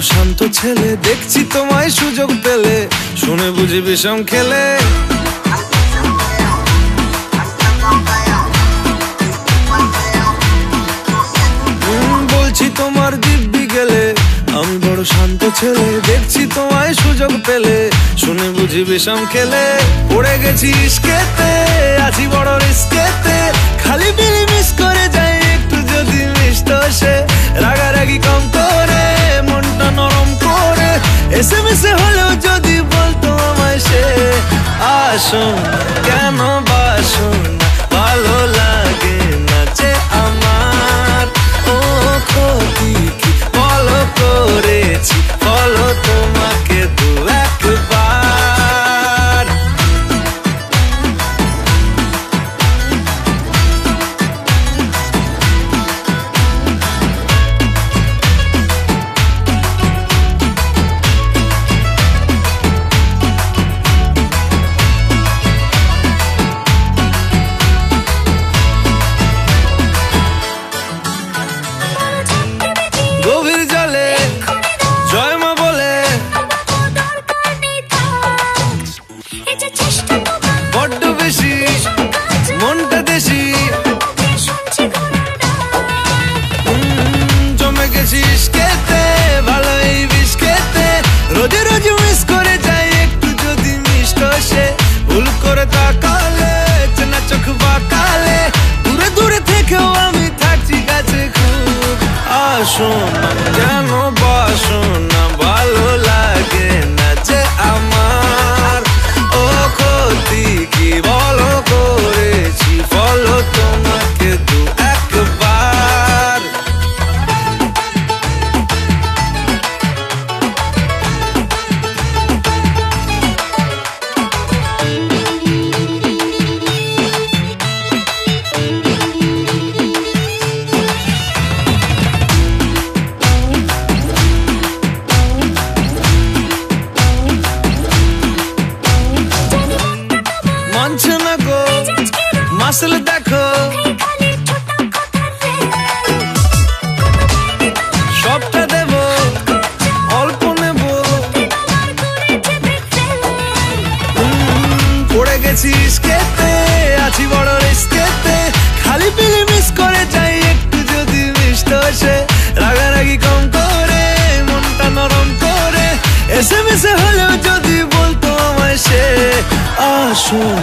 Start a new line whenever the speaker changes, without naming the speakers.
শান্ত ছেলে, দেখছি তোমায় সুযোগ পেলে। শুনে বুঝি বিষম খেলে। বলছি তোমার দিব্যি গেলে। আমি বড় শান্ত ছেলে, দেখছি তোমায় সুযোগ পেলে। শুনে বুঝি বিষম খেলে। পড়ে গেছি ইস্কেতে, আছি বড় রিস্কেতে। খালি এসে হলেও যদি বলতো আমায় সে আসুন কেন বাসুন উম, কেতে? আছি বড় রিস্কেতে। খালি পিলি মিস করে যাই একটু যদি মিষ্ট সে রাগারাগি কম করে মনটা নরম করে। এসে মিশে হলেও যদি বলতো আমায় সে। আসুন